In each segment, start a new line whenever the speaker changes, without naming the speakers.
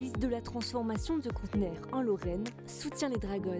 de la transformation de conteneurs en Lorraine soutient les Dragons.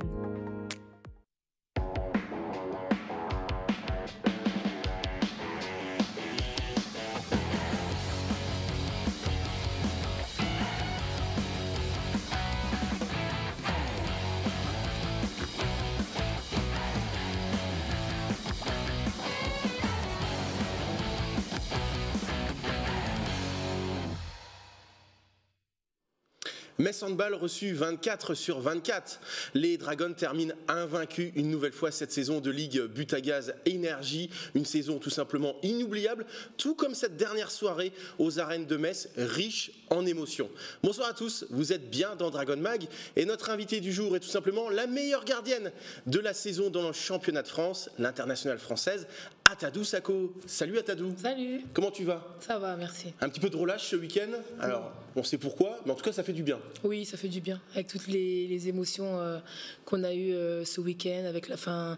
Metz Handball reçu 24 sur 24. Les Dragons terminent invaincus une nouvelle fois cette saison de Ligue But à Gaz Énergie. Une saison tout simplement inoubliable, tout comme cette dernière soirée aux arènes de Metz, riche en émotions. Bonsoir à tous, vous êtes bien dans Dragon Mag et notre invité du jour est tout simplement la meilleure gardienne de la saison dans le championnat de France, l'internationale française, Atadou Sako. Salut Atadou.
Salut.
Comment tu vas?
Ça va, merci.
Un petit peu de relâche ce week-end Alors, on sait pourquoi, mais en tout cas, ça fait du bien.
Oui, ça fait du bien. Avec toutes les, émotions euh, qu'on a eues euh, ce week-end, avec la fin,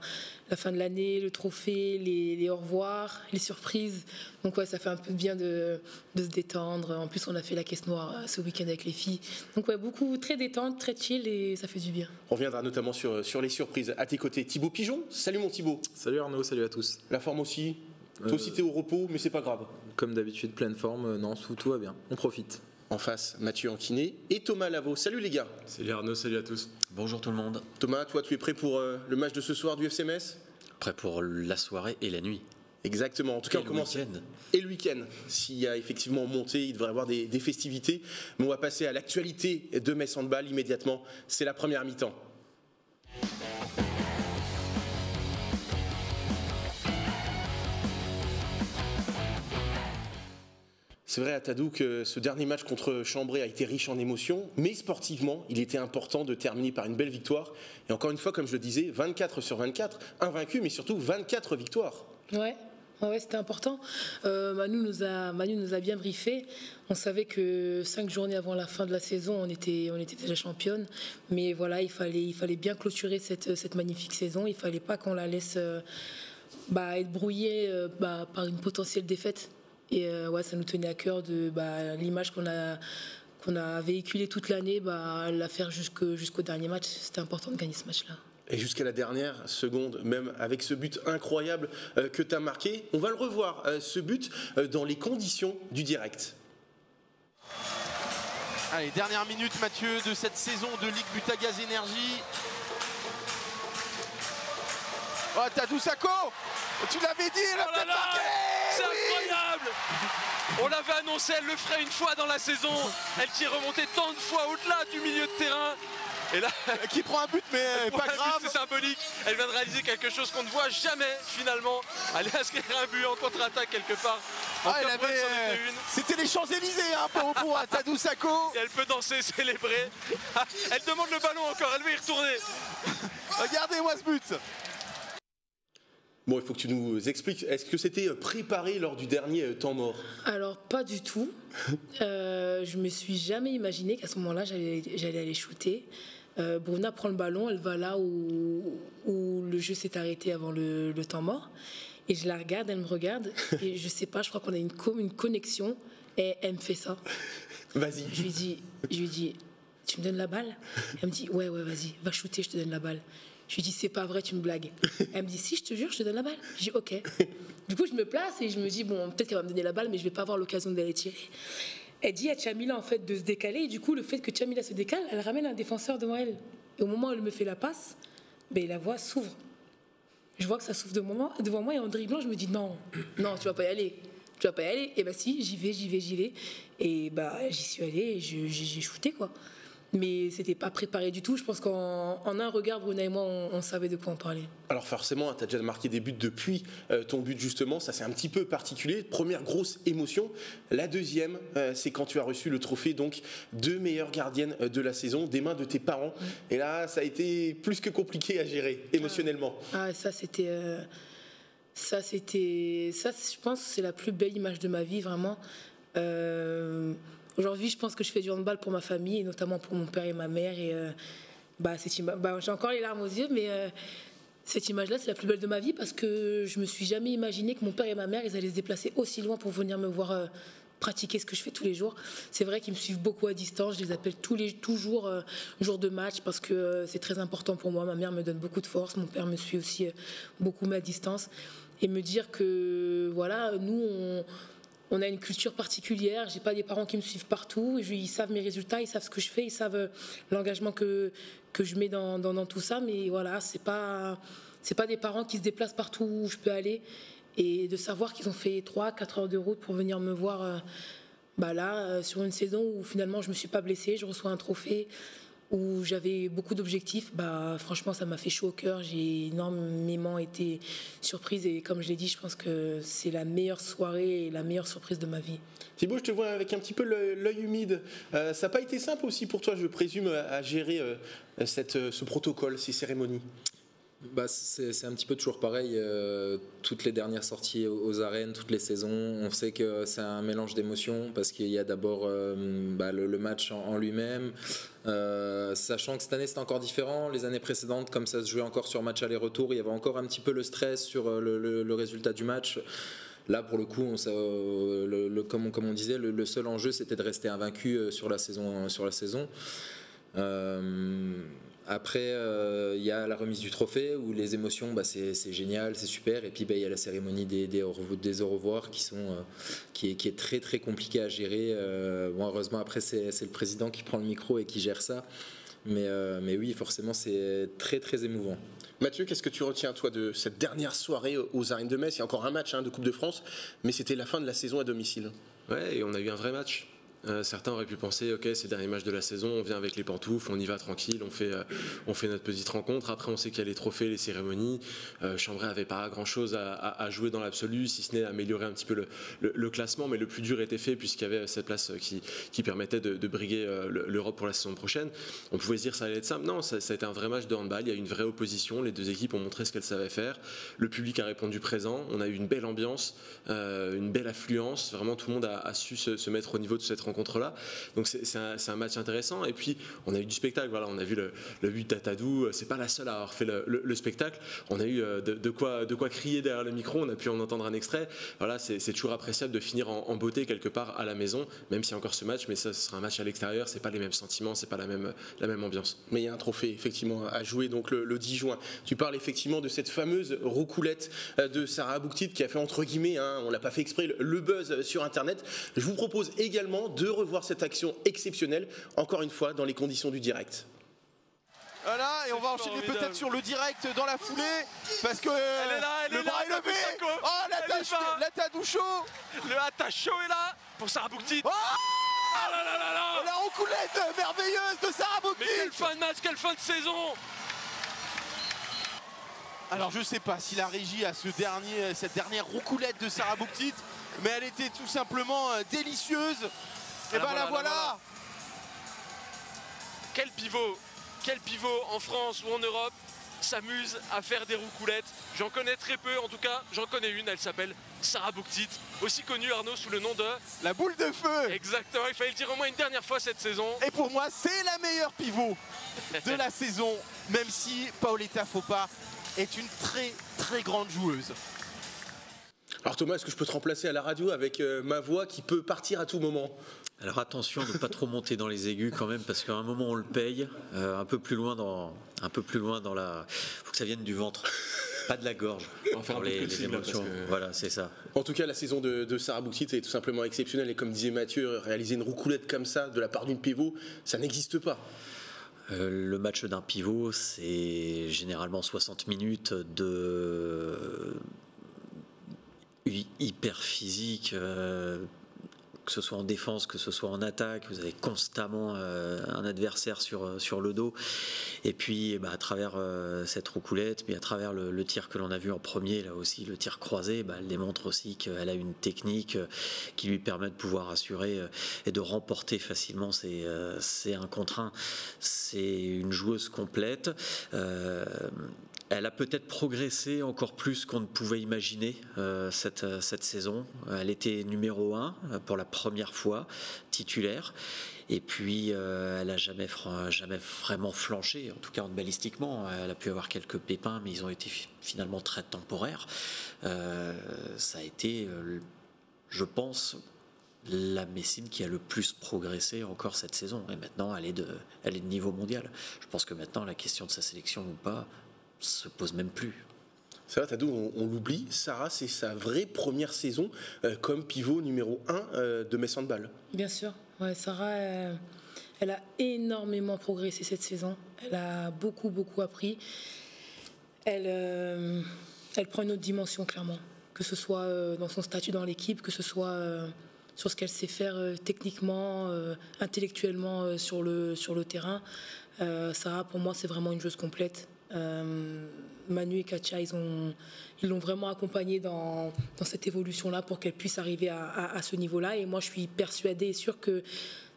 la fin de l'année, le trophée, les, au revoir, les surprises. Donc, ouais, ça fait un peu de bien de, se détendre. En plus, on a fait la caisse noire euh, ce week-end avec les filles. Donc, ouais, beaucoup, très détente, très chill et ça fait du bien.
On reviendra notamment sur, sur les surprises. À tes côtés, Thibaut Pigeon. Salut mon Thibaut.
Salut Arnaud, salut à tous.
La forme aussi Toi aussi, t'es au repos, mais c'est pas grave.
Comme d'habitude, pleine forme. Non, tout va bien. On profite.
En face, Mathieu Anquinet et Thomas Lavaux. Salut les gars.
Salut Arnaud, salut à tous.
Bonjour tout le monde.
Thomas, toi, tu es prêt pour euh, le match de ce soir du FCMS
Prêt pour la soirée et la nuit.
Exactement. En tout cas, on commence. Et le week-end. S'il y a effectivement monté, il devrait y avoir des, des festivités. Mais on va passer à l'actualité de Metz Handball immédiatement. C'est la première mi-temps. C'est vrai, à Tadou, que ce dernier match contre Chambray a été riche en émotions, mais sportivement, il était important de terminer par une belle victoire. Et encore une fois, comme je le disais, 24 sur 24, invaincu, mais surtout 24 victoires.
Ouais. Ouais, c'était important. Euh, Manu, nous a, bien briefé. On savait que cinq journées avant la fin de la saison, on était, on était déjà championne. Mais voilà, il fallait, il fallait bien clôturer cette, cette magnifique saison. Il fallait pas qu'on la laisse euh, bah, être brouillée euh, bah, par une potentielle défaite. Et euh, ouais, ça nous tenait à cœur de bah, l'image qu'on a qu'on a véhiculée toute l'année, bah, la faire jusqu'au dernier match. C'était important de gagner ce match-là.
Et jusqu'à la dernière seconde, même avec ce but incroyable euh, que tu as marqué, on va le revoir, euh, ce but, dans les conditions du direct.
Allez, dernière minute, Mathieu, de cette saison de Ligue Butagaz Énergie. Oh, Tadou Sako Tu l'avais dit, elle a oh marqué
C'est incroyable On l'avait annoncé, elle le ferait une fois dans la saison. Elle qui est remontée tant de fois au-delà du milieu de terrain.
Et là, qui prend un but, mais pas grave.
C'est symbolique. Elle vient de réaliser quelque chose qu'on ne voit jamais finalement. Elle est inscrire un but en contre-attaque quelque part.
Ah, c'était les Champs-Élysées hein, pour, pour Tadou Sako.
Elle peut danser, célébrer. Elle demande le ballon encore, elle veut y retourner.
Regardez-moi ce but.
Bon, il faut que tu nous expliques. Est-ce que c'était préparé lors du dernier euh, temps mort?
Alors, pas du tout. euh, je me suis jamais imaginé qu'à ce moment-là, j'allais aller shooter. Euh, Bruna prend le ballon, elle va là où, où le jeu s'est arrêté avant le, temps mort. Et je la regarde, elle me regarde. Et je sais pas, je crois qu'on a une, une connexion. Et elle me fait ça.
Vas-y.
Je lui dis, je lui dis, tu me donnes la balle? Elle me dit, ouais, ouais, vas-y, va shooter, je te donne la balle. Je lui dis, c'est pas vrai, tu me blagues. Elle me dit, si, je te jure, je te donne la balle. Je dis, ok. Du coup, je me place et je me dis, bon, peut-être qu'elle va me donner la balle, mais je vais pas avoir l'occasion d'aller tirer. Elle dit à Chamila, en fait, de se décaler. Et du coup, le fait que Chamila se décale, elle ramène un défenseur devant elle. Et au moment où elle me fait la passe, ben, la voix s'ouvre. Je vois que ça s'ouvre devant moi et en dribblant, je me dis, non, non, tu vas pas y aller tu vas pas y aller Et bah si, j'y vais, j'y vais, j'y vais. Et bah j'y suis allée et j'ai shooté quoi mais c'était pas préparé du tout. Je pense qu'en un regard, Bruna et moi, on, savait de quoi on parlait.
Alors forcément, tu as déjà marqué des buts depuis euh, ton but justement, ça c'est un petit peu particulier. Première grosse émotion. La deuxième, euh, c'est quand tu as reçu le trophée donc de meilleure gardienne euh, de la saison des mains de tes parents. Et là, ça a été plus que compliqué à gérer émotionnellement.
Ah, ça c'était, ça c'était, ça je pense c'est la plus belle image de ma vie vraiment. Aujourd'hui, je pense que je fais du handball pour ma famille, et notamment pour mon père et ma mère. Et euh, bah, bah, j'ai encore les larmes aux yeux, mais euh, cette image-là, c'est la plus belle de ma vie parce que je me suis jamais imaginé que mon père et ma mère, ils allaient se déplacer aussi loin pour venir me voir euh, pratiquer ce que je fais tous les jours. C'est vrai qu'ils me suivent beaucoup à distance. Je les appelle tous les toujours jours de match parce que c'est très important pour moi. Ma mère me donne beaucoup de force. Mon père me suit aussi beaucoup mais à distance et me dire que voilà, nous on on a une culture particulière. J'ai pas des parents qui me suivent partout. Ils savent mes résultats, ils savent ce que je fais, ils savent euh, l'engagement que, que je mets dans, dans, tout ça. Mais voilà, c'est pas c'est pas des parents qui se déplacent partout où je peux aller et de savoir qu'ils ont fait 3 4 heures de route pour venir me voir euh, bah là euh, sur une saison où finalement je me suis pas blessée, je reçois un trophée où j'avais beaucoup d'objectifs, bah, franchement, ça m'a fait chaud au cœur. J'ai énormément été surprise et comme je l'ai dit, je pense que c'est la meilleure soirée et la meilleure surprise de ma vie.
Thibaut, je te vois avec un petit peu l'œil humide. Euh, ça n'a pas été simple aussi pour toi, je présume, à gérer euh, cette, euh, ce protocole, ces cérémonies?
Bah, c'est un petit peu toujours pareil. Euh, toutes les dernières sorties aux, arènes, toutes les saisons, on sait que c'est un mélange d'émotions parce qu'il y a d'abord euh, bah, le, match en, lui-même. Euh, sachant que cette année c'est encore différent. Les années précédentes, comme ça se jouait encore sur match aller-retour, il y avait encore un petit peu le stress sur le, résultat du match. Là, pour le coup, comme, on disait, le, seul enjeu c'était de rester invaincu. Sur la saison. Après, il euh, y a la remise du trophée où les émotions, bah, c'est génial, c'est super. Et puis, il bah, y a la cérémonie des, des, des au revoir qui, sont, euh, qui, est, qui, est, très très compliquée à gérer. Euh, bon, heureusement, après, c'est le président qui prend le micro et qui gère ça. Mais, euh, mais oui, forcément, c'est très très émouvant.
Mathieu, qu'est-ce que tu retiens, toi, de cette dernière soirée aux arènes de Metz? Il y a encore un match hein, de Coupe de France, mais c'était la fin de la saison à domicile.
Ouais, et on a eu un vrai match. Euh, certains auraient pu penser, ok, c'est le dernier match de la saison, on vient avec les pantoufles, on y va tranquille, on fait, euh, on fait notre petite rencontre. Après, on sait qu'il y a les trophées, les cérémonies. Euh, Chambray avait pas grand chose à, jouer dans l'absolu, si ce n'est améliorer un petit peu le, classement, mais le plus dur était fait puisqu'il y avait cette place qui, qui permettait de, briguer euh, l'Europe pour la saison prochaine. On pouvait se dire ça allait être simple. Non, ça, a été un vrai match de handball. Il y a eu une vraie opposition. Les deux équipes ont montré ce qu'elles savaient faire. Le public a répondu présent. On a eu une belle ambiance, euh, une belle affluence. Vraiment, tout le monde a, su se, se mettre au niveau de cette rencontre-là. Donc c'est un, un, match intéressant. Et puis on a eu du spectacle. Voilà, on a vu le, le but d'Atadou. C'est pas la seule à avoir fait le, le, le, spectacle. On a eu de, de, quoi, de quoi crier derrière le micro. On a pu en entendre un extrait. Voilà, c'est toujours appréciable de finir en, beauté quelque part à la maison, même s'il y a encore ce match. Mais ça, ce sera un match à l'extérieur. C'est pas les mêmes sentiments, c'est pas la même, la même ambiance.
Mais il y a un trophée effectivement à jouer donc le, le 10 juin. Tu parles effectivement de cette fameuse roucoulette de Sarah Bouktit qui a fait entre guillemets, hein, on l'a pas fait exprès, le buzz sur Internet. Je vous propose également de revoir cette action exceptionnelle, encore une fois, dans les conditions du direct.
Voilà, et on va enchaîner peut-être sur le direct dans la foulée, parce que
elle est là, elle
le
est
bras
là,
est levé. Oh, la Tadoucho
Le Atacho est là pour Sarah Bouktit.
Oh ah là là là là La roucoulette merveilleuse de Sarah Bouktit
Mais quelle fin de match, quelle fin de saison
alors je sais pas si la régie a ce dernier, cette dernière roucoulette de Sarah Bouktit, mais elle était tout simplement délicieuse. Et ben la voilà, voilà.
Quel pivot Quel pivot en France ou en Europe s'amuse à faire des roucoulettes J'en connais très peu, en tout cas j'en connais une, elle s'appelle Sarah Bouktit, aussi connue Arnaud sous le nom de...
La boule de feu
Exactement, il fallait le dire au moins une dernière fois cette saison.
Et pour moi c'est la meilleure pivot de la saison, même si Paoletta Fopa est une très très grande joueuse.
Alors Thomas, est-ce que je peux te remplacer à la radio avec euh, ma voix qui peut partir à tout moment?
Alors attention de ne pas trop monter dans les aigus quand même parce qu'à un moment on le paye euh, un peu plus loin dans un peu plus loin dans la faut que ça vienne du ventre pas de la gorge
enfin pour les, les émotions.
que... voilà c'est ça.
En tout cas la saison de, de Sarah Bouktit est tout simplement exceptionnelle et comme disait Mathieu réaliser une roucoulette comme ça de la part d'une pivot ça n'existe pas.
Euh, le match d'un pivot, c'est généralement 60 minutes de hyper physique, euh, que ce soit en défense, que ce soit en attaque, vous avez constamment euh, un adversaire sur, sur le dos. Et puis, bah, à travers euh, cette roucoulette, mais à travers le, tir que l'on a vu en premier, là aussi, le tir croisé, bah, elle démontre aussi qu'elle a une technique qui lui permet de pouvoir assurer et de remporter facilement ses, ses 1 contre 1. C'est une joueuse complète. Euh, elle a peut-être progressé encore plus qu'on ne pouvait imaginer euh, cette, cette, saison. Elle était numéro 1 pour la première fois, titulaire. Et puis, euh, elle n'a jamais, vraiment flanché, en tout cas en balistiquement. Elle a pu avoir quelques pépins, mais ils ont été finalement très temporaires. Euh, ça a été, je pense, la Messine qui a le plus progressé encore cette saison. Et maintenant, elle est de niveau mondial. Je pense que maintenant, la question de sa sélection ou pas se pose même plus.
Ça va, Tadou, on, on l'oublie. Sarah, c'est sa vraie première saison euh, comme pivot numéro 1 euh, de Metz Handball.
Bien sûr. Ouais, Sarah, euh, elle a énormément progressé cette saison. Elle a beaucoup, beaucoup appris. Elle, euh, elle prend une autre dimension, clairement. Que ce soit euh, dans son statut dans l'équipe, que ce soit euh, sur ce qu'elle sait faire euh, techniquement, euh, intellectuellement euh, sur, le, sur le terrain. Euh, Sarah, pour moi, c'est vraiment une joueuse complète. Euh, Manu et Katia, ils ont, ils l'ont vraiment accompagnée dans, cette évolution-là pour qu'elle puisse arriver à, ce niveau-là. Et moi, je suis persuadée et sûre que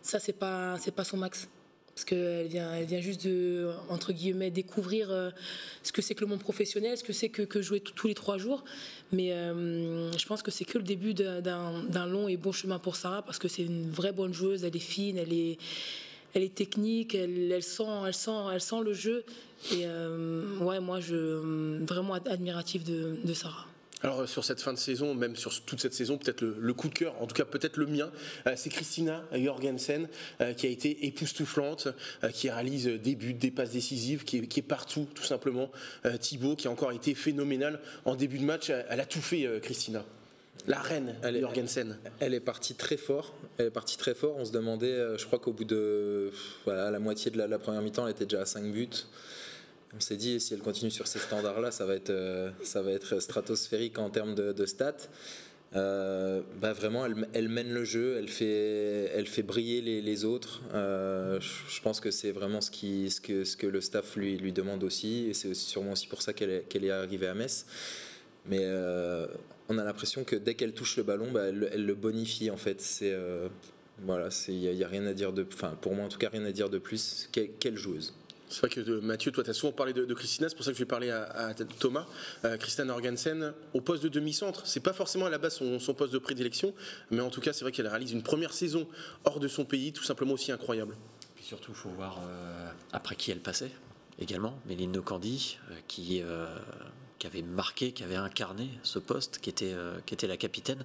ça, c'est pas, c'est pas son max. Parce qu'elle vient, elle vient juste de, entre guillemets, découvrir euh, ce que c'est que le monde professionnel, ce que c'est que, jouer tous les trois jours. Mais euh, je pense que c'est que le début d'un long et bon chemin pour Sarah, parce que c'est une vraie bonne joueuse, elle est fine, elle est, elle est technique, elle, sent, elle, sent, elle sent le jeu. Et euh, ouais, moi, je vraiment admiratif de, Sarah.
Alors euh, sur cette fin de saison, même sur toute cette saison, peut-être le, coup de cœur, en tout cas peut-être le mien, euh, c'est Christina Jorgensen euh, qui a été époustouflante, euh, qui réalise des buts, des passes décisives, qui est, partout tout simplement. Euh, Thibaut qui a encore été phénoménal en début de match, elle, a tout fait euh, Christina. La reine
Elle est-
Jorgensen.
Elle est partie très fort. Elle est partie très fort. On se demandait, euh, je crois qu'au bout de voilà, la moitié de la, la première mi-temps, elle était déjà à 5 buts. On s'est dit, si elle continue sur ces standards-là, ça, va être, euh, ça va être stratosphérique en termes de, de stats. Euh, bah vraiment, elle, elle mène le jeu, elle fait, elle fait briller les, les autres. Euh, je, pense que c'est vraiment ce, qui, ce, que, ce que le staff lui, lui demande aussi. Et c'est sûrement aussi pour ça qu'elle est, qu'elle est arrivée à Metz. Mais euh, on a l'impression que dès qu'elle touche le ballon, bah, elle, elle le bonifie en fait. C'est euh, voilà, il n'y a, y a rien à dire de, enfin pour moi en tout cas rien à dire de plus. Que- quelle joueuse.
C'est vrai que euh, Mathieu, toi, tu as souvent parlé de, de Christina, c'est pour ça que je vais parler à, à Thomas. Euh, Christina Jorgensen, au poste de demi-centre, c'est pas forcément à la base son, son poste de prédilection, mais en tout cas, c'est vrai qu'elle réalise une première saison hors de son pays, tout simplement aussi incroyable.
Puis surtout, il faut voir euh, après qui elle passait également. Méline Nocandi, euh, qui, euh, qui avait marqué, qui avait incarné ce poste, qui était, euh, la capitaine.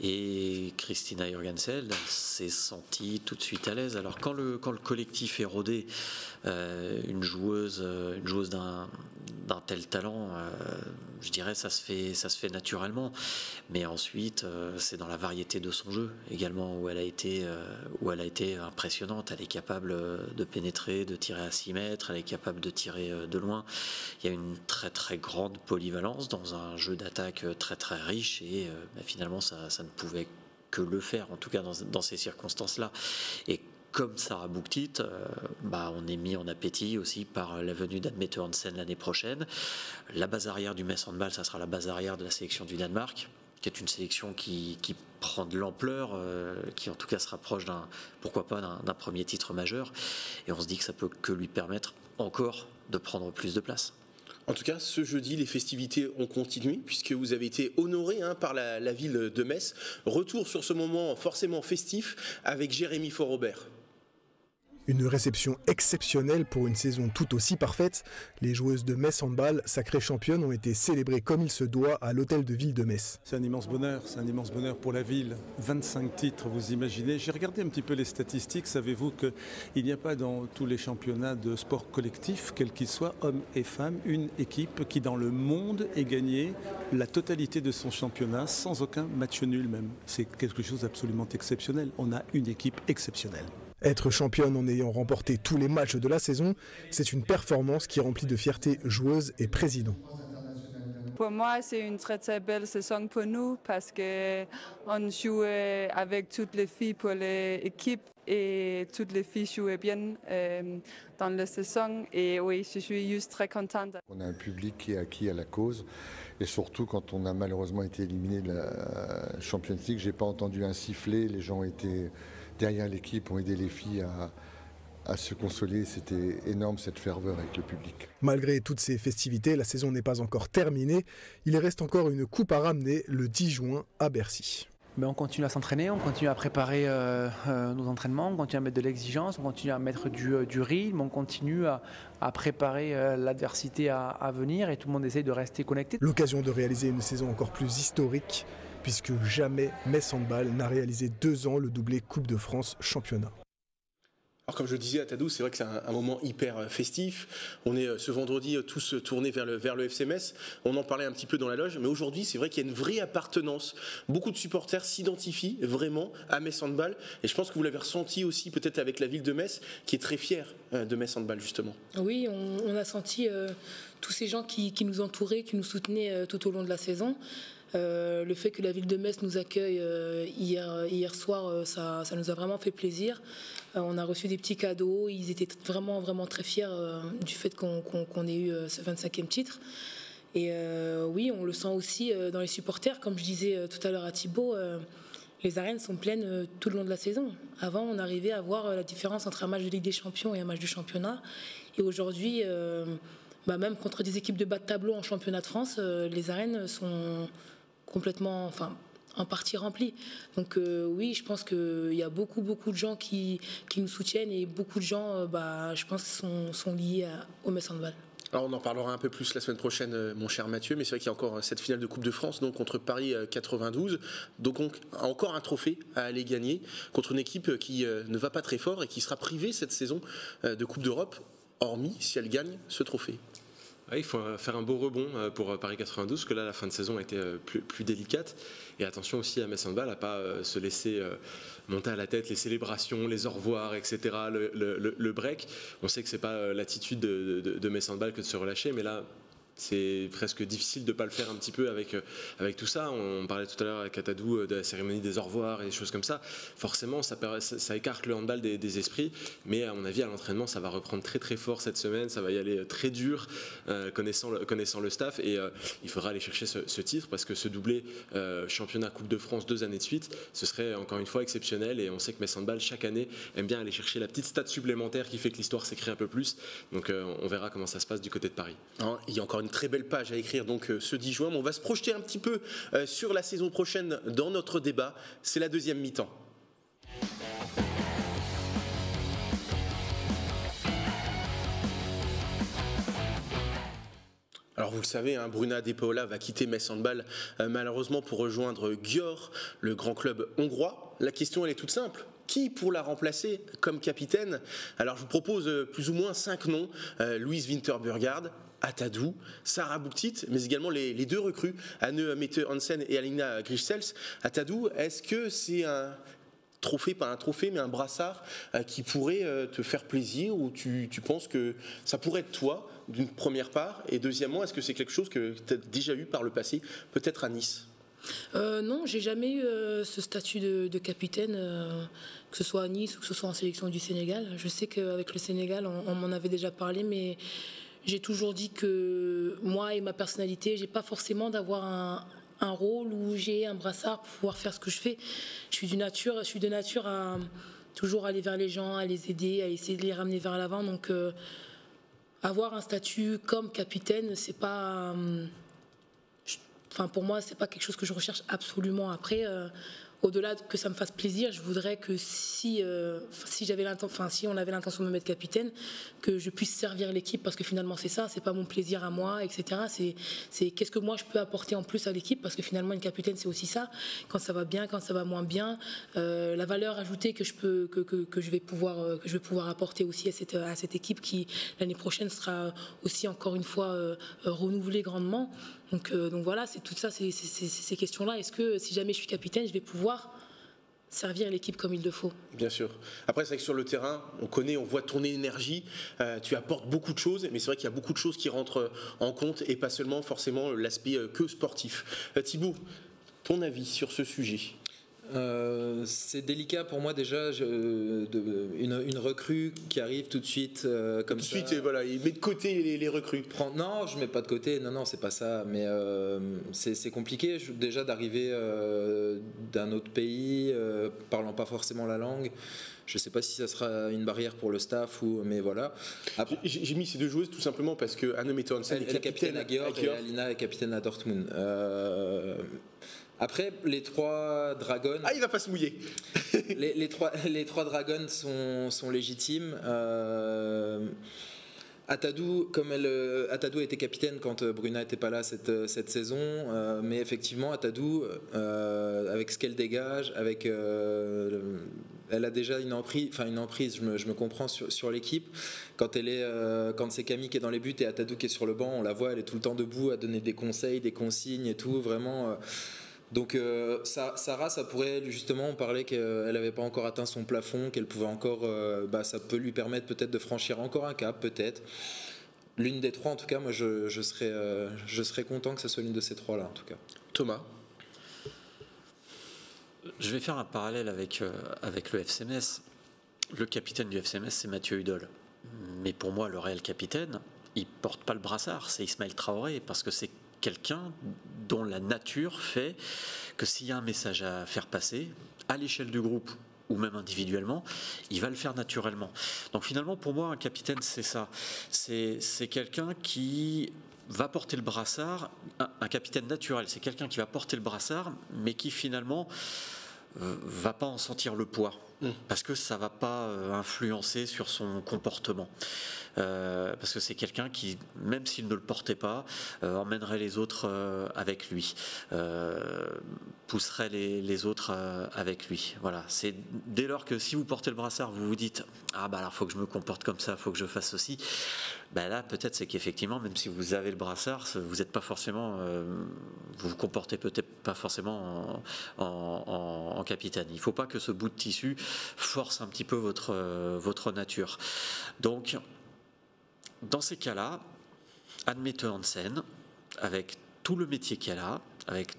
Et Christina Jorgensen elle s'est sentie tout de suite à l'aise. Alors quand le, quand le collectif est rodé, euh, une joueuse, euh, une joueuse d'un d'un tel talent, euh, je dirais ça se fait ça se fait naturellement. Mais ensuite, c'est dans la variété de son jeu également où elle a été où elle a été impressionnante. Elle est capable de pénétrer, de tirer à 6 mètres, elle est capable de tirer de loin. Il y a une très très grande polyvalence dans un jeu d'attaque très très riche et bah, finalement ça, ça ne pouvait que le faire, en tout cas dans, ces circonstances-là. Et comme Sarah Bouktit, euh, bah, on est mis en appétit aussi par la venue d'Admete Hansen l'année prochaine. La base arrière du Metz Handball, ça sera la base arrière de la sélection du Danemark, qui est une sélection qui, prend de l'ampleur, euh, qui en tout cas se rapproche d'un, pourquoi pas, d'un premier titre majeur. Et on se dit que ça peut que lui permettre encore de prendre plus de place.
En tout cas, ce jeudi, les festivités ont continué, puisque vous avez été honoré hein, par la, ville de Metz. Retour sur ce moment forcément festif avec Jérémy Forobert.
Une réception exceptionnelle pour une saison tout aussi parfaite. Les joueuses de Metz Handball, sacrées championnes, ont été célébrées comme il se doit à l'hôtel de ville de Metz.
C'est un immense bonheur, c'est un immense bonheur pour la ville. 25 titres, vous imaginez. J'ai regardé un petit peu les statistiques. Savez-vous qu'il n'y a pas dans tous les championnats de sport collectif, quels qu'ils soient, hommes et femmes, une équipe qui dans le monde ait gagné la totalité de son championnat sans aucun match nul même. C'est quelque chose d'absolument exceptionnel. On a une équipe exceptionnelle.
Être championne en ayant remporté tous les matchs de la saison, c'est une performance qui remplit de fierté joueuses et présidents.
Pour moi, c'est une très très belle saison pour nous parce qu'on jouait avec toutes les filles pour l'équipe et toutes les filles jouaient bien euh, dans la saison. Et oui, je suis juste très contente.
On a un public qui est acquis à la cause et surtout quand on a malheureusement été éliminé de la Champions League, j'ai pas entendu un sifflet, les gens étaient derrière l'équipe, ont aidé les filles à, à se consoler. C'était énorme cette ferveur avec le public.
Malgré toutes ces festivités, la saison n'est pas encore terminée. Il reste encore une coupe à ramener le 10 juin à Bercy.
Mais on continue à s'entraîner, on continue à préparer euh, euh, nos entraînements, on continue à mettre de l'exigence, on continue à mettre du, euh, du rythme, on continue à, à préparer euh, l'adversité à, à venir et tout le monde essaye de rester connecté.
L'occasion de réaliser une saison encore plus historique puisque jamais Metz Handball n'a réalisé deux ans le doublé Coupe de France championnat.
Alors comme je le disais à Tadou, c'est vrai que c'est un, moment hyper euh, festif. On est euh, ce vendredi euh, tous tournés vers le, vers le FC Metz. On en parlait un petit peu dans la loge, mais aujourd'hui c'est vrai qu'il y a une vraie appartenance. Beaucoup de supporters s'identifient vraiment à Metz Handball. Et je pense que vous l'avez ressenti aussi peut-être avec la ville de Metz, qui est très fière de Metz Handball justement.
Oui, on, a senti tous ces gens qui, qui, nous entouraient, qui nous soutenaient tout au long de la saison. Le fait que la ville de Metz nous accueille hier, hier soir, ça, ça, nous a vraiment fait plaisir. Euh, on a reçu des petits cadeaux. Ils étaient vraiment, vraiment très fiers euh, du fait qu'on ait eu euh, ce 25e titre. Et oui, on le sent aussi dans les supporters. Comme je disais tout à l'heure à Thibaut, les arènes sont pleines tout le long de la saison. Avant, on arrivait à voir la différence entre un match de Ligue des Champions et un match de championnat. Et aujourd'hui, bah, même contre des équipes de bas de tableau en championnat de France, les arènes sont complètement, enfin, en partie rempli. Donc euh, oui, je pense qu'il y a beaucoup, beaucoup de gens qui, nous soutiennent et beaucoup de gens, euh, bah, je pense, sont, sont liés au Metz Handball.
Alors on en parlera un peu plus la semaine prochaine, euh, mon cher Mathieu, mais c'est vrai qu'il y a encore cette finale de Coupe de France donc contre Paris 92. Donc encore un trophée à aller gagner contre une équipe qui ne va pas très fort et qui sera privée cette saison de Coupe d'Europe, hormis si elle gagne ce trophée
il faut faire un beau rebond euh, pour euh, Paris 92, parce que là, la fin de saison a été euh, plus, délicate. Et attention aussi à Metz Handball à pas se laisser monter à la tête les célébrations, les au revoir, etc., le, break. On sait que c'est pas l'attitude de, de, que de se relâcher, mais là, c'est presque difficile de ne pas le faire un petit peu avec, euh, avec tout ça. On parlait tout à l'heure avec Atadou euh, de la cérémonie des au revoir et des choses comme ça. Forcément, ça, écarte le handball des, esprits, mais à mon avis, à l'entraînement, ça va reprendre très très fort cette semaine. Ça va y aller très dur, euh, connaissant, le, connaissant le staff, et il faudra aller chercher ce, titre parce que ce doublé championnat Coupe de France deux années de suite, ce serait encore une fois exceptionnel. Et on sait que Metz Handball, chaque année, aime bien aller chercher la petite stat supplémentaire qui fait que l'histoire s'écrit un peu plus. Donc on verra comment ça se passe du côté de Paris.
il y a encore très belle page à écrire donc euh, ce 10 juin. on va se projeter un petit peu euh, sur la saison prochaine dans notre débat. C'est la deuxième mi-temps. Alors vous le savez, hein, Bruna De Paola va quitter Metz Handball euh, malheureusement pour rejoindre Győr, le grand club hongrois. La question elle est toute simple. Qui pour la remplacer comme capitaine? Alors je vous propose plus ou moins cinq noms. Louise Winterburgard, Atadou, Sarah Bouktit, mais également les, deux recrues, Anne Mette Hansen et Alina Grischels. Atadou, est-ce que c'est un trophée, pas un trophée, mais un brassard euh, qui pourrait euh, te faire plaisir ou tu, penses que ça pourrait être toi d'une première part? Et deuxièmement, est-ce que c'est quelque chose que tu as déjà eu par le passé, peut-être à Nice?
Euh, non, j'ai jamais eu euh, ce statut de, capitaine, que ce soit à Nice ou que ce soit en sélection du Sénégal. Je sais qu'avec le Sénégal, on m'en avait déjà parlé, mais j'ai toujours dit que moi et ma personnalité, j'ai pas forcément d'avoir un, rôle où j'ai un brassard pour pouvoir faire ce que je fais. Je suis, du nature, je suis de nature à toujours aller vers les gens, à les aider, à essayer de les ramener vers l'avant. Donc, euh, avoir un statut comme capitaine, c'est pas. Euh, enfin, pour moi, c'est pas quelque chose que je recherche absolument. Après, euh, au-delà que ça me fasse plaisir, je voudrais que si, euh, si j'avais enfin, si on avait l'intention de me mettre capitaine, que je puisse servir l'équipe parce que finalement c'est ça, c'est pas mon plaisir à moi, etc. C'est, c'est qu'est-ce que moi je peux apporter en plus à l'équipe parce que finalement une capitaine c'est aussi ça. Quand ça va bien, quand ça va moins bien, euh, la valeur ajoutée que je peux, que, que, que, je vais pouvoir, euh, que je vais pouvoir apporter aussi à cette, à cette équipe qui l'année prochaine sera aussi encore une fois renouvelée grandement. Donc, donc voilà, c'est tout ça, c'est, ces questions-là. Est-ce que si jamais je suis capitaine, je vais pouvoir servir l'équipe comme il le faut?
Bien sûr. Après, c'est vrai que sur le terrain, on connaît, on voit ton énergie, euh, tu apportes beaucoup de choses, mais c'est vrai qu'il y a beaucoup de choses qui rentrent en compte et pas seulement forcément l'aspect euh, que sportif. Euh, Thibaut, ton avis sur ce sujet?
Euh, c'est délicat pour moi déjà de, une, recrue qui arrive tout de suite euh, comme
tout de suite et voilà il met de côté les, recrues
non je mets pas de côté non non c'est pas ça mais euh, c'est compliqué déjà d'arriver d'un autre pays parlant pas forcément la langue je ne sais pas si ça sera une barrière pour le staff ou mais voilà.
J'ai mis ces deux joueuses tout simplement parce que Anne Hansen
est capitaine, à Georg et Alina est capitaine à Dortmund. Après, les trois dragons.
Ah, il va pas se mouiller.
les, trois, les trois dragons sont, sont légitimes. Euh, Atadou, comme elle, Atadou était capitaine quand euh, Bruna n'était pas là cette, euh, cette saison, euh, mais effectivement, Atadou, euh, avec ce qu'elle dégage, avec, euh, le- elle a déjà une emprise, enfin une emprise, je me, je me comprends sur, sur l'équipe. Quand elle est, quand c'est Camille qui est dans les buts et Atadou qui est sur le banc, on la voit, elle est tout le temps debout à donner des conseils, des consignes et tout, vraiment. Donc euh, Sa- Sarah, ça pourrait justement, on parlait qu'elle n'avait pas encore atteint son plafond, qu'elle pouvait encore, euh, bah, ça peut lui permettre peut-être de franchir encore un cap, peut-être. L'une des trois, en tout cas, moi je, je serais, euh, je serais content que ce soit l'une de ces trois-là, en tout cas.
Thomas?
Je vais faire un parallèle avec, euh, avec le FCMS. Le capitaine du FCMS, c'est Mathieu Hudol. Mais pour moi, le réel capitaine, il porte pas le brassard, c'est Ismaël Traoré, parce que c'est quelqu'un dont la nature fait que s'il y a un message à faire passer, à l'échelle du groupe ou même individuellement, il va le faire naturellement. Donc finalement, pour moi, un capitaine, c'est ça. C'est quelqu'un qui va porter le brassard, un, un capitaine naturel, c'est quelqu'un qui va porter le brassard, mais qui finalement euh, va pas en sentir le poids parce que ça va pas euh, influencer sur son comportement. Euh, parce que c'est quelqu'un qui, même s'il ne le portait pas, euh, emmènerait les autres euh, avec lui, pousserait les, autres avec lui. Voilà. C'est dès lors que si vous portez le brassard, vous vous dites ah bah alors faut que je me comporte comme ça, faut que je fasse ceci. Ben là peut-être c'est qu'effectivement même si vous avez le brassard, vous n'êtes pas forcément, vous vous comportez peut-être pas forcément en, en- capitaine. Il faut pas que ce bout de tissu force un petit peu votre votre nature. Donc dans ces cas-là, Anne metteur en scène, avec tout le métier qu'elle a, avec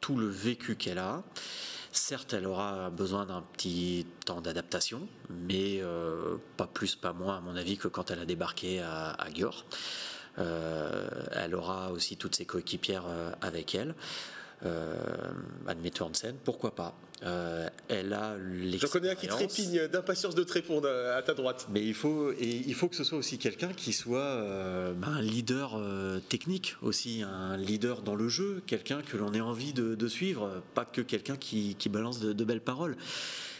tout le vécu qu'elle a, certes, elle aura besoin d'un petit temps d'adaptation, mais euh, pas plus, pas moins, à mon avis, que quand elle a débarqué à, à Gior. Euh, elle aura aussi toutes ses coéquipières euh, avec elle. Euh, Anne metteur en scène, pourquoi pas Euh, Elle a
J'en connais un qui
l'expérience.
trépigne d'impatience de te répondre à ta droite.
Mais il faut, et il faut que ce soit aussi quelqu'un qui soit euh, bah, un leader euh, technique aussi, un leader dans le jeu, quelqu'un que l'on ait envie de, de suivre, pas que quelqu'un qui, qui balance de, de belles paroles.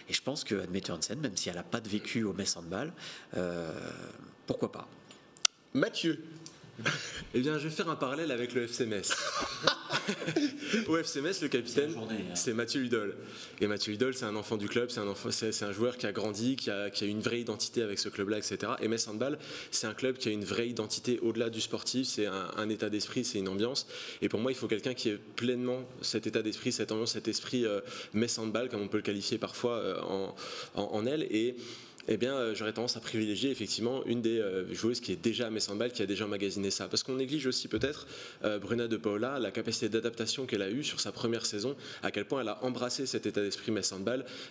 Et je pense que Admetteur Hansen, même si elle n'a pas de vécu au Metz Handball, euh, pourquoi pas
Mathieu
Eh bien, je vais faire un parallèle avec le FCMS. Au FCMS, le capitaine, c'est Mathieu Hudol. Et Mathieu Hudol, c'est un enfant du club, c'est un, enfant- c'est un joueur qui a grandi, qui a, qui a une vraie identité avec ce club-là, etc. Et Metz Handball, c'est un club qui a une vraie identité au-delà du sportif, c'est un, un état d'esprit, c'est une ambiance. Et pour moi, il faut quelqu'un qui ait pleinement cet état d'esprit, cette ambiance, cet esprit euh, Metz Handball, comme on peut le qualifier parfois euh, en, en- en elle. Et eh bien, euh, j'aurais tendance à privilégier effectivement une des euh, joueuses qui est déjà à Handball, qui a déjà emmagasiné ça. Parce qu'on néglige aussi peut-être euh, Bruna de Paola, la capacité d'adaptation qu'elle a eue sur sa première saison, à quel point elle a embrassé cet état d'esprit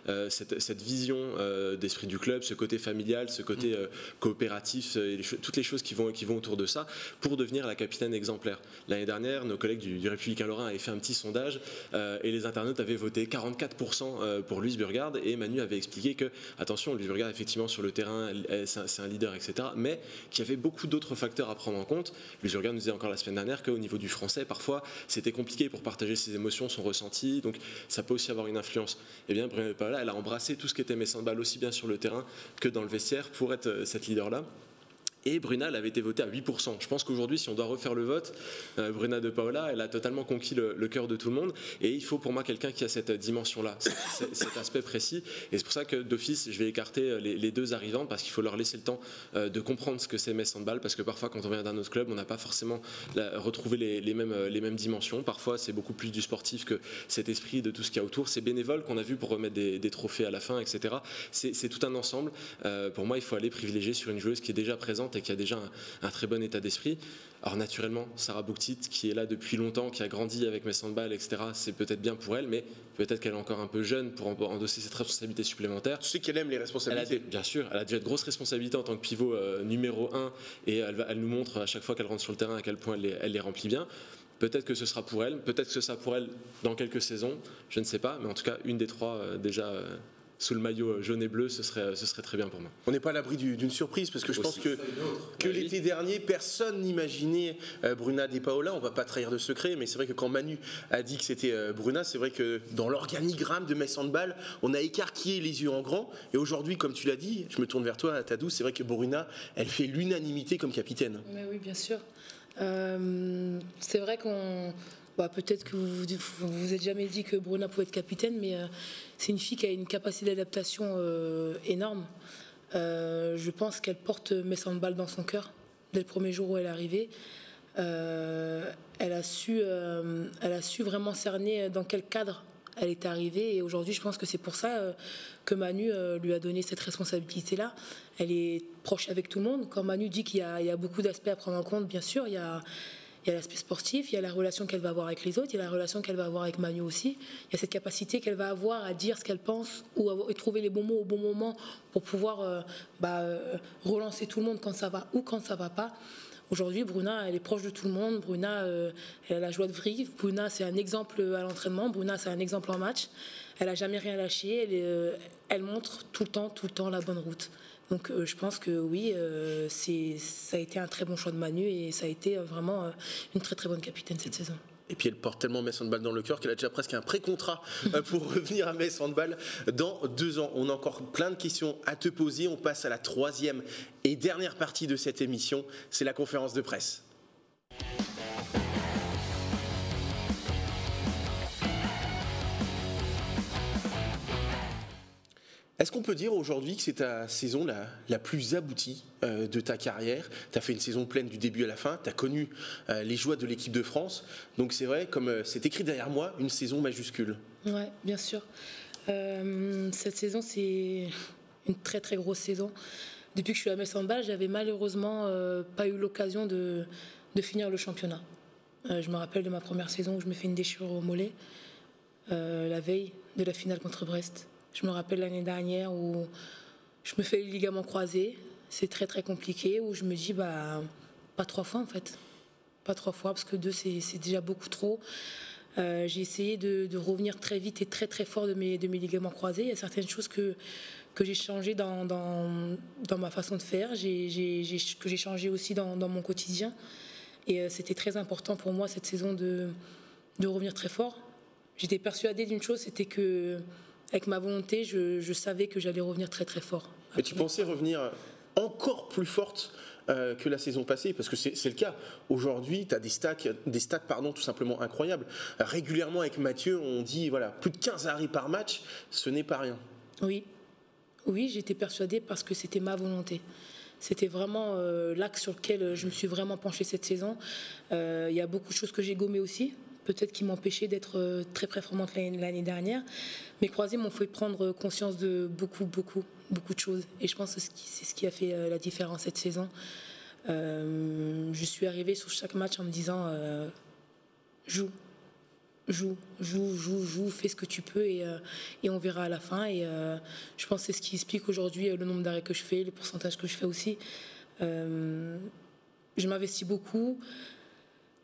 euh, cette, cette vision euh, d'esprit du club, ce côté familial, ce côté euh, coopératif, et les cho- toutes les choses qui vont, qui vont autour de ça, pour devenir la capitaine exemplaire. L'année dernière, nos collègues du, du Républicain Lorrain avaient fait un petit sondage et les internautes avaient voté 44% euh, pour Louise Burgard et Manu avait expliqué que, attention, Louise Burgard, effectivement, sur le terrain, elle- c'est un, leader, etc., mais qu'il y avait beaucoup d'autres facteurs à prendre en compte. Louise Burgard nous disait encore la semaine dernière qu'au niveau du français, parfois, c'était compliqué pour partager ses émotions, son ressenti, donc ça peut aussi avoir une influence. Eh bien, Brianna Paola, elle a embrassé tout ce qui était balle, aussi bien sur le terrain que dans le vestiaire, pour être euh, cette leader-là. Et Bruna, elle avait été votée à 8%. Je pense qu'aujourd'hui, si on doit refaire le vote, euh, Bruna de Paola, elle a totalement conquis le, cœur de tout le monde. Et il faut pour moi quelqu'un qui a cette dimension-là, cet aspect précis. Et c'est pour ça que d'office, je vais écarter euh, les, deux arrivants parce qu'il faut leur laisser le temps euh, de comprendre ce que c'est Metz Handball. Parce que parfois, quand on vient d'un autre club, on n'a pas forcément retrouvé les, mêmes, dimensions. Parfois, c'est beaucoup plus du sportif que cet esprit de tout ce qu'il y a autour. C'est bénévole qu'on a vu pour remettre des, trophées à la fin, etc. C'est tout un ensemble. Pour moi, il faut aller privilégier sur une joueuse qui est déjà présente et qui a déjà un, un très bon état d'esprit. Alors naturellement, Sarah Bouktit, qui est là depuis longtemps, qui a grandi avec mes handball, etc., c'est peut-être bien pour elle, mais peut-être qu'elle est encore un peu jeune pour en- endosser cette responsabilité supplémentaire.
Tu sais qu'elle aime les
Elle a
responsabilités.
bien sûr, elle a déjà de grosses responsabilités en tant que pivot euh, numéro 1 et elle, va- elle nous montre à chaque fois qu'elle rentre sur le terrain à quel point elle les, elle les remplit bien. Peut-être que ce sera pour elle, peut-être que ce sera pour elle dans quelques saisons, je ne sais pas, mais en tout cas, une des trois euh, déjà, euh, sous le maillot jaune et bleu, ce serait, ce serait très bien pour moi.
On n'est pas à l'abri d'une surprise parce que je pense que, que l'été dernier, personne n'imaginait Bruna De Paola. On va pas trahir de secret, mais c'est vrai que quand Manu a dit que c'était Bruna, c'est vrai que dans l'organigramme de Metz Handball, on a écarquillé les yeux en grand. Et aujourd'hui, comme tu l'as dit, je me tourne vers toi, Tadou, c'est vrai que Bruna, elle fait l'unanimité comme capitaine.
oui, bien sûr. c'est vrai qu'on bah, peut-être que vous vous êtes jamais dit que Bruna pouvait être capitaine, mais euh, c'est une fille qui a une capacité d'adaptation euh, énorme. Euh, je pense qu'elle porte balle dans son cœur dès le premier jour où elle est arrivée. elle, a su, elle a su vraiment cerner dans quel cadre elle est arrivée et aujourd'hui je pense que c'est pour ça que Manu lui a donné cette responsabilité là elle est proche avec tout le monde quand Manu dit qu'il y, a beaucoup d'aspects à prendre en compte bien sûr il y a il y a l'aspect sportif, il y a la relation qu'elle va avoir avec les autres, il y a la relation qu'elle va avoir avec Manu aussi. Il y a cette capacité qu'elle va avoir à dire ce qu'elle pense ou à trouver les bons mots au bon moment pour pouvoir euh, bah, euh, relancer tout le monde quand ça va ou quand ça va pas. Aujourd'hui, Bruna, elle est proche de tout le monde. Bruna, euh, elle a la joie de vivre. Bruna, c'est un exemple à l'entraînement. Bruna, c'est un exemple en match. Elle a jamais rien lâché. Elle montre tout le temps, tout le temps la bonne route. Donc euh, je pense que oui, euh, ça a été un très bon choix de Manu et ça a été euh, vraiment une très très bonne capitaine cette saison.
Et puis elle porte tellement Metz Handball dans le cœur qu'elle a déjà presque un pré-contrat pour revenir à Metz Handball dans deux ans. On a encore plein de questions à te poser. On passe à la troisième et dernière partie de cette émission. C'est la conférence de presse. Est-ce qu'on peut dire aujourd'hui que c'est ta saison la, plus aboutie euh, de ta carrière? Tu as fait une saison pleine du début à la fin, tu as connu euh, les joies de l'équipe de France. Donc c'est vrai, comme euh, c'est écrit derrière moi, une saison majuscule.
Oui, bien sûr. cette saison, c'est une très très grosse saison. Depuis que je suis à Metz en bas, j'avais malheureusement pas eu l'occasion de, de, finir le championnat. je me rappelle de ma première saison où je me fais une déchirure au mollet la veille de la finale contre Brest. Je me rappelle l'année dernière où je me fais les ligaments croisés. C'est très très compliqué. Où je me dis, bah, pas trois fois en fait. Pas trois fois, parce que deux, c'est déjà beaucoup trop. Euh, j'ai essayé de, revenir très vite et très très fort de mes, de mes ligaments croisés. Il y a certaines choses que, que j'ai changées dans, dans, ma façon de faire, que j'ai changé aussi dans, dans, mon quotidien. Et euh, c'était très important pour moi cette saison de, de revenir très fort. J'étais persuadée d'une chose, c'était que avec ma volonté, je, savais que j'allais revenir très très fort.
Et tu pensais revenir encore plus forte euh, que la saison passée, parce que c'est le cas. Aujourd'hui, tu as des stats, des stats pardon, tout simplement incroyables. Régulièrement avec Mathieu, on dit voilà, plus de 15 arrêts par match, ce n'est pas rien.
Oui, oui, j'étais persuadée parce que c'était ma volonté. C'était vraiment euh, l'axe sur lequel je me suis vraiment penchée cette saison. Euh, il y a beaucoup de choses que j'ai gommées aussi, peut-être qui m'empêchaient d'être très performante l'année dernière. Mes croisés m'ont fait prendre conscience de beaucoup, beaucoup, beaucoup de choses. Et je pense que c'est ce qui a fait euh, la différence cette saison. Euh, je suis arrivée sur chaque match en me disant euh, joue, joue, joue, joue, joue, fais ce que tu peux et, et on verra à la fin. Et je pense que c'est ce qui explique aujourd'hui le nombre d'arrêts que je fais, les pourcentages que je fais aussi. je m'investis beaucoup.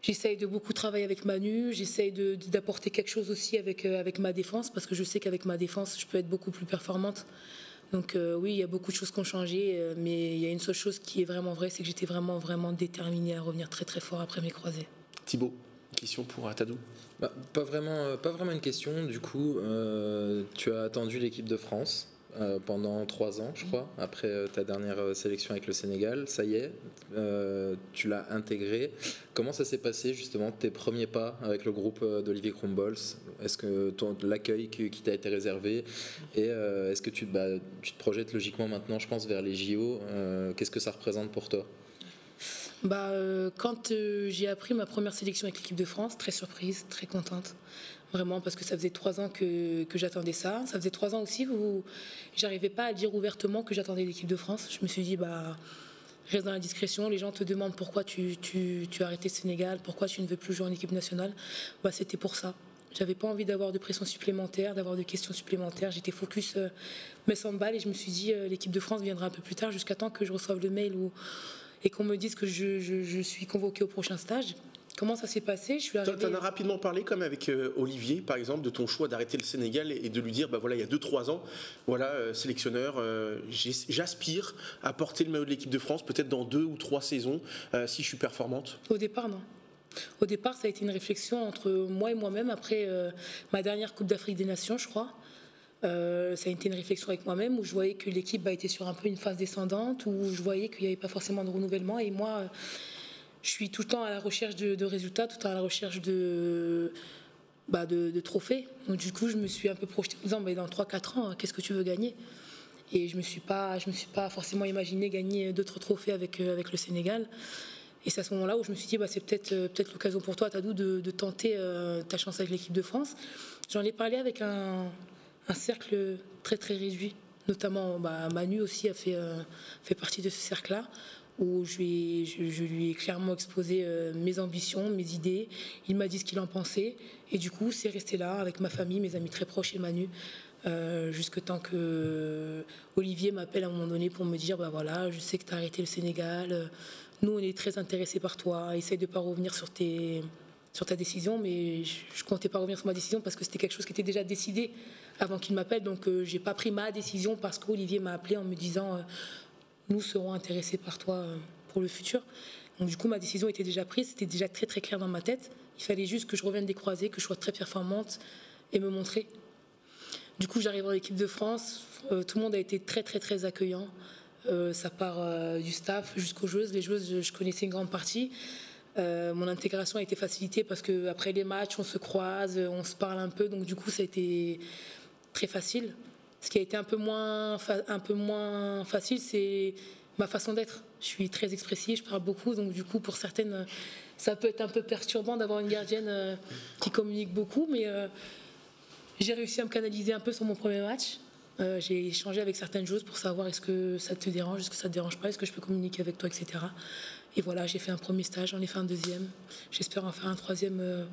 J'essaye de beaucoup travailler avec Manu, j'essaye d'apporter quelque chose aussi avec, euh, avec ma défense, parce que je sais qu'avec ma défense, je peux être beaucoup plus performante. Donc euh, oui, il y a beaucoup de choses qui ont changé, euh, mais il y a une seule chose qui est vraiment vraie, c'est que j'étais vraiment, vraiment déterminée à revenir très, très fort après mes croisés.
Thibaut, question pour Atadou
bah, pas, vraiment, pas vraiment une question, du coup, tu as attendu l'équipe de France. Euh, pendant trois ans, je crois, après euh, ta dernière euh, sélection avec le Sénégal. Ça y est, tu l'as intégré. Comment ça s'est passé justement tes premiers pas avec le groupe d'Olivier Krumbols Est-ce que l'accueil qui, t'a été réservé? Et est-ce que tu, bah, tu, te projettes logiquement maintenant, je pense, vers les JO Qu'est-ce que ça représente pour toi?
Bah, quand j'ai appris ma première sélection avec l'équipe de France, très surprise, très contente vraiment, parce que ça faisait trois ans que, j'attendais ça. Ça faisait trois ans aussi où j'arrivais pas à dire ouvertement que j'attendais l'équipe de France. Je me suis dit, bah, reste dans la discrétion. Les gens te demandent pourquoi tu, tu, tu as arrêté Sénégal, pourquoi tu ne veux plus jouer en équipe nationale. Bah, C'était pour ça. J'avais pas envie d'avoir de pression supplémentaire, d'avoir de questions supplémentaires. J'étais focus euh, mes 100 balles et je me suis dit, euh, l'équipe de France viendra un peu plus tard, jusqu'à temps que je reçoive le mail ou, et qu'on me dise que je, je, je suis convoquée au prochain stage. Comment ça s'est passé? Je suis
Tu
arrivée.
en as rapidement parlé comme avec euh, Olivier, par exemple, de ton choix d'arrêter le Sénégal et de lui dire, bah voilà, il y a 2-3 ans, voilà, euh, sélectionneur, euh, j'aspire à porter le maillot de l'équipe de France, peut-être dans deux ou trois saisons, si je suis performante.
Au départ, non. Au départ, ça a été une réflexion entre moi et moi-même après ma dernière Coupe d'Afrique des Nations, je crois. Euh, ça a été une réflexion avec moi-même où je voyais que l'équipe bah, était sur un peu une phase descendante, où je voyais qu'il n'y avait pas forcément de renouvellement. Et moi, je suis tout le temps à la recherche de, résultats, tout le temps à la recherche de, bah, de, trophées. Donc du coup, je me suis un peu projetée en disant, bah, dans 3-4 ans, qu'est-ce que tu veux gagner? Et je ne me, suis pas- me suis pas forcément imaginé gagner d'autres trophées avec, euh, avec le Sénégal. Et c'est à ce moment-là où je me suis dit, bah, c'est peut-être euh, peut l'occasion pour toi, Tadou, de, tenter euh, ta chance avec l'équipe de France. J'en ai parlé avec un, cercle très très réduit, notamment bah, Manu aussi a fait, fait partie de ce cercle-là, où je lui, ai- clairement exposé euh, mes ambitions, mes idées. Il m'a dit ce qu'il en pensait. Et du coup, c'est resté là avec ma famille, mes amis très proches et Manu. Euh, jusque temps que Olivier m'appelle à un moment donné pour me dire bah voilà je sais que tu as arrêté le Sénégal euh, nous on est très intéressés par toi essaye de pas revenir sur tes sur ta décision mais je, je comptais pas revenir sur ma décision parce que c'était quelque chose qui était déjà décidé avant qu'il m'appelle donc euh, j'ai pas pris ma décision parce qu'Olivier m'a appelé en me disant nous serons intéressés par toi euh, pour le futur donc du coup ma décision était déjà prise c'était déjà très très clair dans ma tête il fallait juste que je revienne des croisés que je sois très performante et me montrer du coup, j'arrive dans l'équipe de France. Euh, tout le monde a été très, très, très accueillant. Euh, ça part du staff jusqu'aux joueuses. Les joueuses, je, je connaissais une grande partie. Mon intégration a été facilitée parce que après les matchs, on se croise, on se parle un peu. Donc, du coup, ça a été très facile. Ce qui a été un peu moins, facile, c'est ma façon d'être. Je suis très expressive, je parle beaucoup. Donc, du coup, pour certaines, euh, ça peut être un peu perturbant d'avoir une gardienne euh, qui communique beaucoup. Mais. euh, j'ai réussi à me canaliser un peu sur mon premier match. J'ai échangé avec certaines choses pour savoir est-ce que ça te dérange, est-ce que ça te dérange pas, est-ce que je peux communiquer avec toi, etc. Et voilà, j'ai fait un premier stage, j'en ai fait un deuxième. J'espère en faire un troisième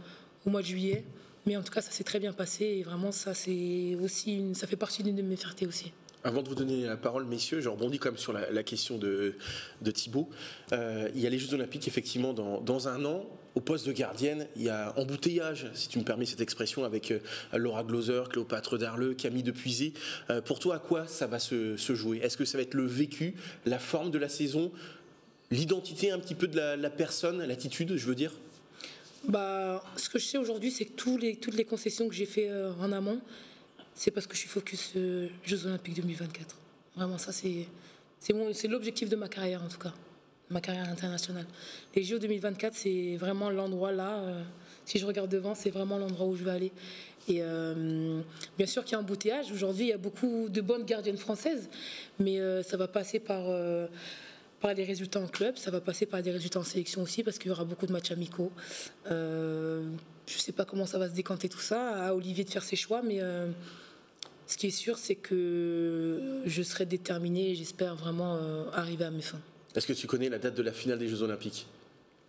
au mois de juillet. Mais en tout cas, ça s'est très bien passé et vraiment, ça, aussi une, ça fait partie d'une de mes fiertés aussi.
Avant de vous donner la parole, messieurs, je rebondis quand même sur la, question de, de Thibaut. Euh, il y a les Jeux Olympiques, effectivement, dans, dans un an. Au poste de gardienne, il y a embouteillage, si tu me permets cette expression, avec euh, Laura Gloser, Cléopâtre Darleux, Camille Depuisé. Euh, pour toi, à quoi ça va se, jouer? Est-ce que ça va être le vécu, la forme de la saison, l'identité un petit peu de la personne, l'attitude, je veux dire?
Bah, ce que je sais aujourd'hui, c'est que toutes les concessions que j'ai fait euh, en amont, c'est parce que je suis focus euh, Jeux Olympiques 2024. Vraiment, ça, c'est c'est l'objectif de ma carrière, en tout cas, ma carrière internationale. Les JO 2024, c'est vraiment l'endroit là. euh, si je regarde devant, c'est vraiment l'endroit où je vais aller. Et euh, bien sûr qu'il y a un embouteillage. Aujourd'hui, il y a beaucoup de bonnes gardiennes françaises, mais ça va passer par par des résultats en club, ça va passer par des résultats en sélection aussi, parce qu'il y aura beaucoup de matchs amicaux. Euh, je ne sais pas comment ça va se décanter tout ça, à Olivier de faire ses choix, mais euh, ce qui est sûr, c'est que je serai déterminée et j'espère vraiment euh, arriver à mes fins.
Est-ce que tu connais la date de la finale des Jeux Olympiques?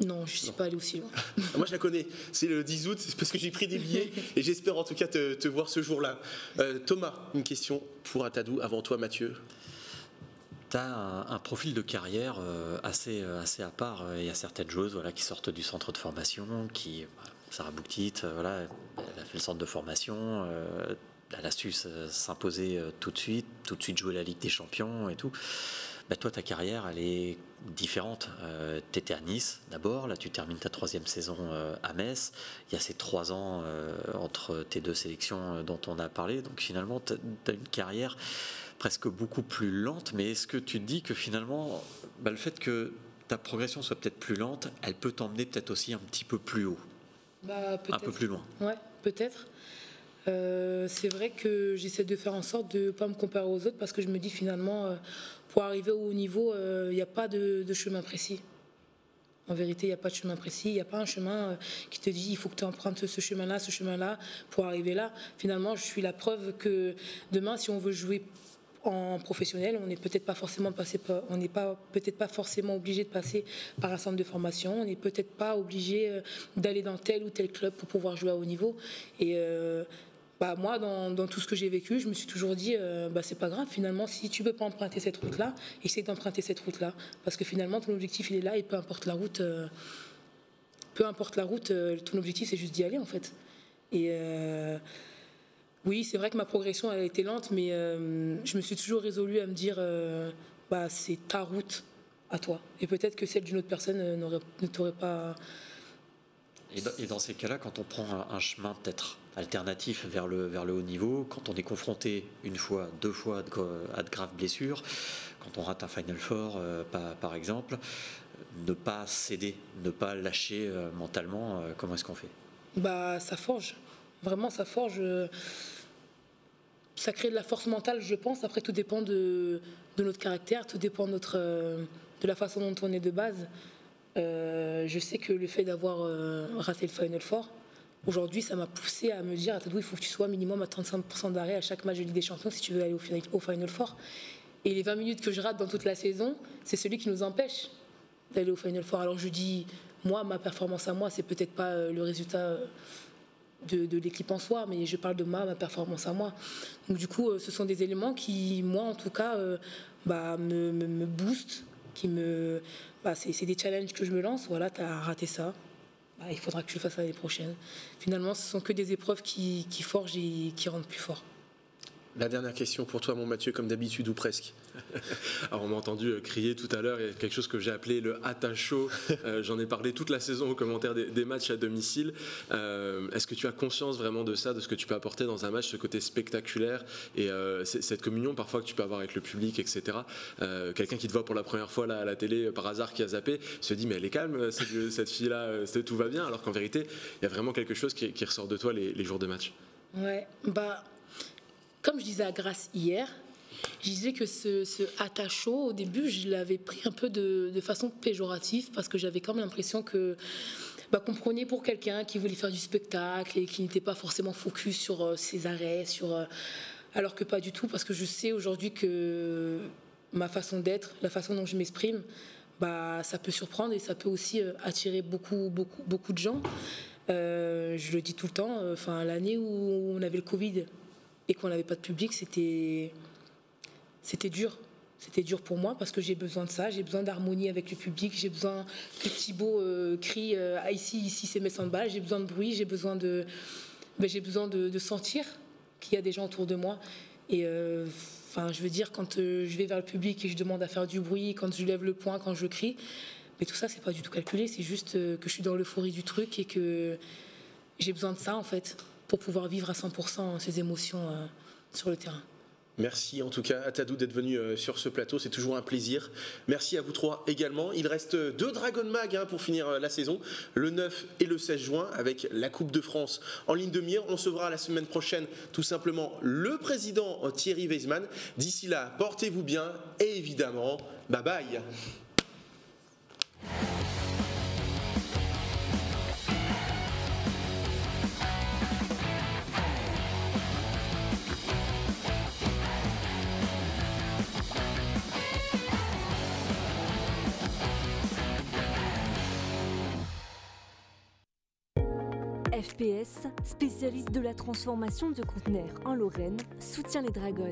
Non, je ne suis pas allée aussi loin.
Ah, Moi, je la connais. C'est le 10 août, c'est parce que j'ai pris des billets et j'espère en tout cas te, te voir ce jour-là. Euh, Thomas, une question pour Atadou, avant toi, Mathieu.
Tu un, profil de carrière euh, assez, euh, assez à part. Euh, Il y a certaines choses voilà, qui sortent du centre de formation, qui, Sarah Bouktit, euh, voilà, elle a fait le centre de formation, euh, elle a su s'imposer euh, tout de suite, tout de suite jouer la Ligue des Champions et tout. Bah, toi, ta carrière, elle est différente. tu étais à Nice d'abord, là tu termines ta troisième saison euh, à Metz. Il y a ces trois ans euh, entre tes deux sélections euh, dont on a parlé. Donc finalement, tu as une carrière presque beaucoup plus lente. Mais est-ce que tu te dis que finalement, bah, le fait que ta progression soit peut-être plus lente, elle peut t'emmener peut-être aussi un petit peu plus haut,
Bah,
un peu plus loin
Ouais, peut-être. Euh, c'est vrai que j'essaie de faire en sorte de ne pas me comparer aux autres parce que je me dis finalement, euh, pour arriver au haut niveau, euh, il n'y a pas de, de chemin précis. En vérité, il n'y a pas de chemin précis, il n'y a pas un chemin qui te dit il faut que tu empruntes ce chemin-là, ce chemin-là pour arriver là. Finalement, je suis la preuve que demain, si on veut jouer en professionnel, on n'est peut-être pas forcément passé on n'est pas peut-être pas forcément obligé de passer par un centre de formation, on n'est peut-être pas obligé euh, d'aller dans tel ou tel club pour pouvoir jouer à haut niveau. Et euh, bah, moi, dans, tout ce que j'ai vécu, je me suis toujours dit, euh, bah, c'est pas grave, finalement, si tu peux pas emprunter cette route-là, essaye d'emprunter cette route-là. Parce que finalement, ton objectif, il est là, et peu importe la route, euh, peu importe la route, ton objectif c'est juste d'y aller en fait. Oui, c'est vrai que ma progression elle a été lente, mais euh, je me suis toujours résolue à me dire euh, bah, c'est ta route à toi. Et peut-être que celle d'une autre personne euh, n'aurait- ne t'aurait pas.
Et dans, et dans ces cas-là, quand on prend un, un chemin peut-être alternatif vers le, vers le haut niveau, quand on est confronté une fois, deux fois à de, graves blessures, quand on rate un Final Four euh, par, par exemple, ne pas céder, ne pas lâcher mentalement, comment est-ce qu'on fait?
Bah, ça forge. Vraiment, ça forge. Ça crée de la force mentale, je pense. Après, tout dépend de, notre caractère, tout dépend euh, de la façon dont on est de base. Euh, je sais que le fait d'avoir euh, raté le Final Four, aujourd'hui, ça m'a poussé à me dire, il faut que tu sois minimum à 35% d'arrêt à chaque match de Ligue des Champions si tu veux aller au Final, au Final Four. Et les 20 minutes que je rate dans toute la saison, c'est celui qui nous empêche d'aller au Final Four. Alors je dis, moi, ma performance à moi, c'est peut-être pas le résultat de, l'équipe en soi, mais je parle de moi, ma performance à moi. Donc du coup, euh, ce sont des éléments qui, moi en tout cas, euh, bah, me, me, boostent, qui me, bah, c'est des challenges que je me lance. Voilà, tu as raté ça. Bah, il faudra que tu le fasses l'année prochaine. Finalement, ce sont que des épreuves qui forgent et qui rendent plus fort.
La dernière question pour toi, mon Mathieu, comme d'habitude ou presque.
Alors on m'a entendu euh, crier tout à l'heure, il y a quelque chose que j'ai appelé le hata-show. Euh, J'en ai parlé toute la saison au commentaire des, des matchs à domicile. Euh, Est-ce que tu as conscience vraiment de ça, de ce que tu peux apporter dans un match, ce côté spectaculaire et euh, cette communion parfois que tu peux avoir avec le public, etc. Euh, Quelqu'un qui te voit pour la première fois là, à la télé par hasard qui a zappé se dit mais elle est calme cette, cette fille-là, tout va bien, alors qu'en vérité il y a vraiment quelque chose qui, qui ressort de toi les, les jours de match?
Ouais, bah, comme je disais à Grace hier, je disais que ce, ce attacho, au début, je l'avais pris un peu de, façon péjorative parce que j'avais quand même l'impression que bah, prenait pour quelqu'un qui voulait faire du spectacle et qui n'était pas forcément focus sur euh, ses arrêts, sur, euh, alors que pas du tout, parce que je sais aujourd'hui que ma façon d'être, la façon dont je m'exprime, bah, ça peut surprendre et ça peut aussi euh, attirer beaucoup, beaucoup, beaucoup de gens. Je le dis tout le temps, enfin, l'année où on avait le Covid et qu'on n'avait pas de public, c'était c'était dur. C'était dur pour moi parce que j'ai besoin de ça, j'ai besoin d'harmonie avec le public, j'ai besoin que Thibaut euh, crie euh, Ah, ici, ici c'est mes balles, j'ai besoin de bruit, j'ai besoin de, ben, j'ai besoin de, sentir qu'il y a des gens autour de moi. Et euh, enfin, je veux dire, quand je vais vers le public et je demande à faire du bruit, quand je lève le poing, quand je crie, mais tout ça, c'est pas du tout calculé, c'est juste que je suis dans l'euphorie du truc et que j'ai besoin de ça en fait pour pouvoir vivre à 100% ces émotions euh, sur le terrain.
Merci en tout cas à Tadou d'être venu euh, sur ce plateau, c'est toujours un plaisir. Merci à vous trois également. Il reste deux Dragon Mag hein, pour finir euh, la saison, le 9 et le 16 juin avec la Coupe de France en ligne de mire. On se verra la semaine prochaine tout simplement le président euh, Thierry Weisman. D'ici là, portez-vous bien et évidemment, bye bye.
FPS, spécialiste de la transformation de conteneurs en Lorraine, soutient les Dragons.